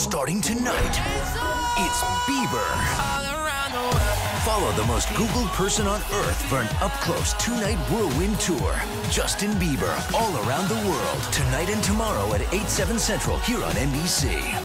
Starting tonight, it's Bieber. Follow the most Googled person on earth for an up-close two-night whirlwind tour. Justin Bieber, all around the world. Tonight and tomorrow at 8, 7 central here on NBC.